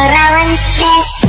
Perawan Desa